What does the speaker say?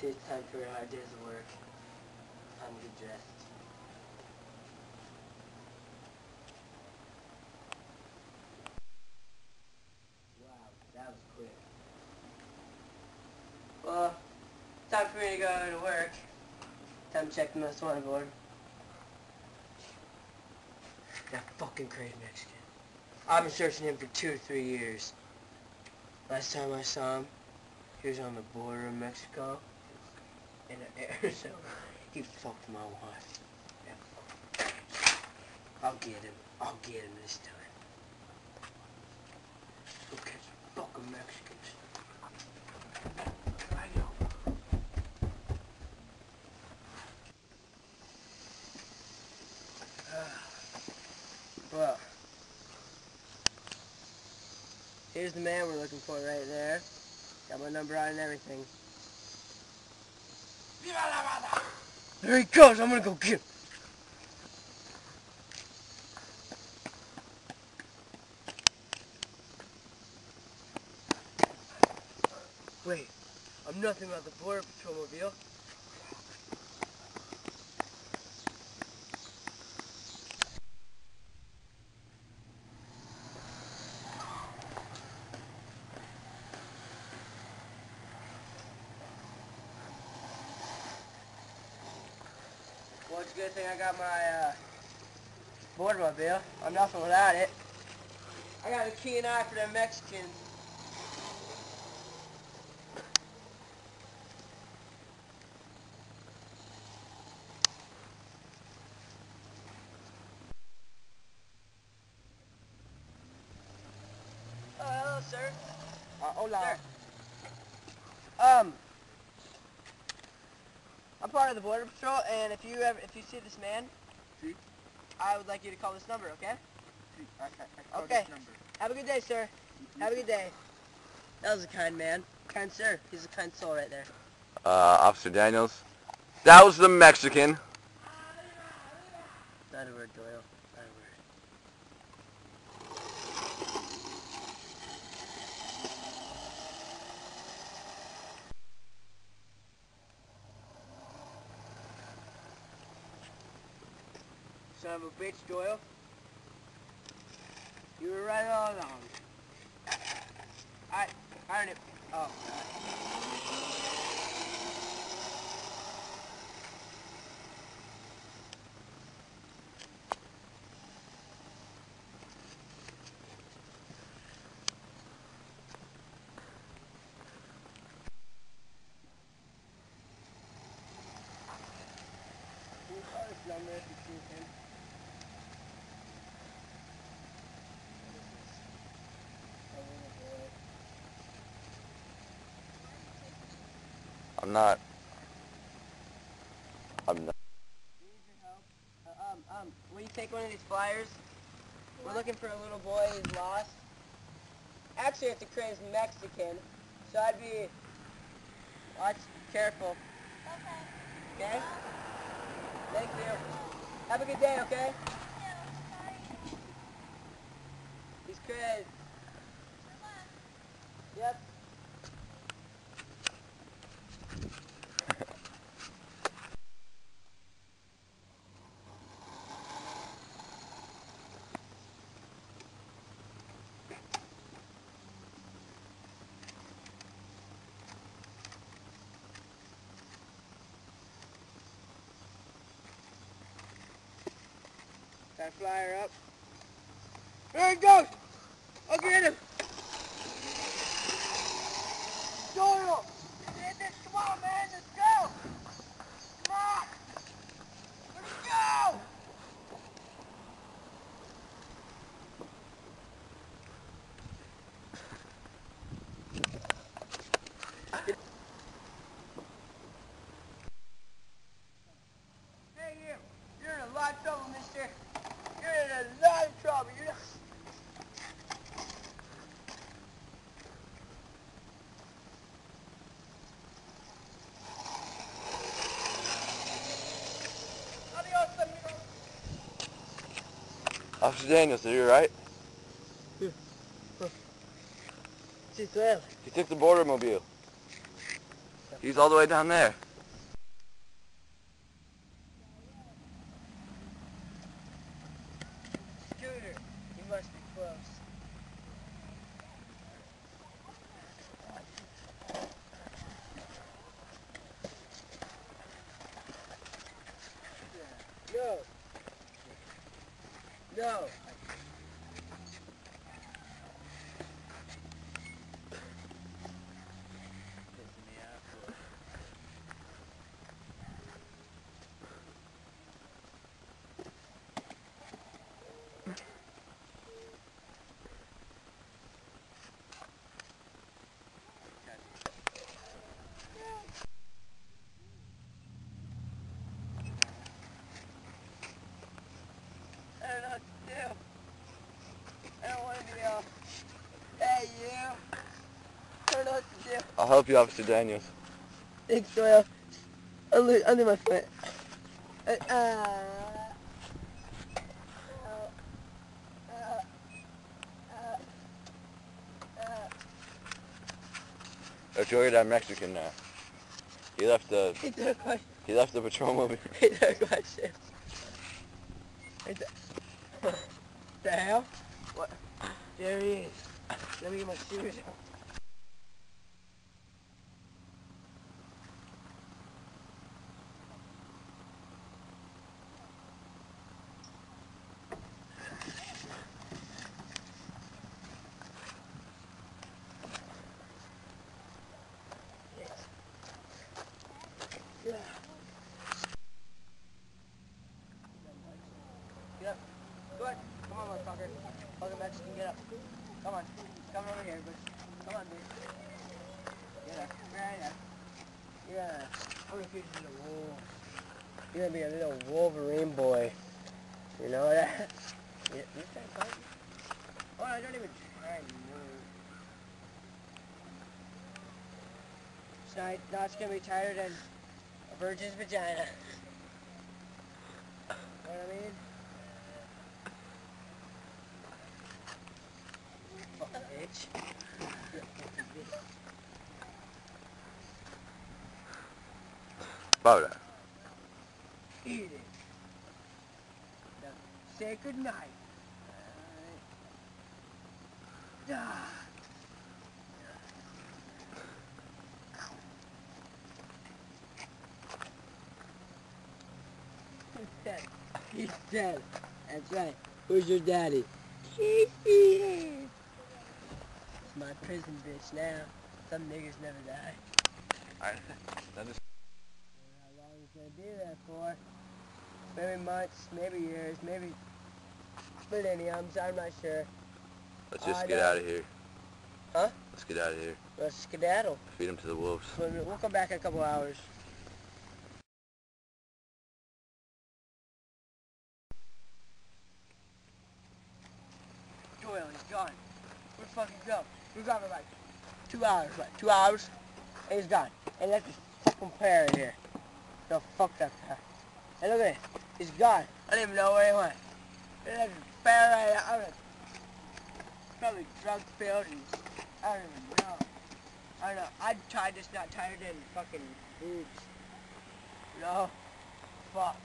time for a hard day's work. Time to get dressed. Wow, that was quick. Well, time for me to go to work. Time to check the most wanted board. That fucking crazy Mexican. I've been searching him for two or three years. Last time I saw him, he was on the border of Mexico in Arizona. He fucked my wife. Yeah. I'll get him. I'll get him this time. Okay, fucking Mexicans. Know. Ah. Well, here's the man we're looking for right there. Got my number on and everything. There he goes. I'm gonna go get him. Wait, I'm nothing about the border patrol mobile. It's a good thing I got my uh, mobile. I'm nothing without it. I got a keen eye for them Mexicans. Oh, hello, sir. Uh, hola. Um, I'm part of the border patrol, and if you ever, if you see this man, Si. I would like you to call this number, okay? Sí, I, I, I Okay. this number. Have a good day, sir. Have a good day. That was a kind man. Kind sir. He's a kind soul right there. uh, Officer Daniels. That was the Mexican. Not a word, Doyle. Son of a bitch, Doyle. You were right all along. I, I don't. Oh. Can you call this number if you see him? Oh, boy. I'm not. I'm not. Need your help. Uh, um, um, will you take one of these flyers? We're looking for a little boy who's lost. Actually, it's a crazy Mexican, so I'd be watch careful. Okay. Okay. Thank you. Have a good day. Okay. He's crazy. Yep. That flyer up. There he goes! I'll get him! Doyle! You did this! Come on, man! Let's go! Come on! Let's go! Hey, you! You're in a lot of trouble, mister! You're in a lot of trouble! You're not... Adios, amigo! Officer Daniels, are you alright? Duele. He took the border mobile. He's all the way down there. No. I don't know what to do. I don't want to be all, hey you. I don't know what to do. I'll help you, Officer Daniels. Thanks, Doyle. Under, under my foot. Uh, uh, uh, uh, uh, get that Mexican now. He left the he took my, he left the patrol movie. he took my shit. The hell? What? There he is. Let me get my shoes out. Yeah. Get up. Go ahead. Come on, motherfucker. Fucking Mexican, get up. Come on. Come over here, but come on, dude. Get up. Yeah. Oh, wolf. You're gonna be a little Wolverine boy. You know that? You, you can't fight me. Oh, I don't even try to move. Tonight, now it's gonna be tighter than a virgin's vagina. know what I mean? Fucking bitch. That. Eat it. Now, say. Alright. Ah. He's dead. He's dead. That's right. Who's your daddy? It's my prison bitch now. Some niggas never die. I, that is, How long is gonna be there for? Maybe months, maybe years, maybe millenniums, I'm not sure. let's just I get out of here. Huh? Let's get out of here. Let's skedaddle. Feed him to the wolves. We'll we'll come back in a couple hours. Doyle, he's gone. Where'd the fuck he go? Gone for like two hours, like two hours, and he's gone. And left this fucking pair in here. The fuck that pair. And look at it. He's gone. I don't even know where he went. He left pair right out of. Probably drug spilled and I don't even know. I don't know. I'd try just not tighter than fucking boobs. No. Fuck.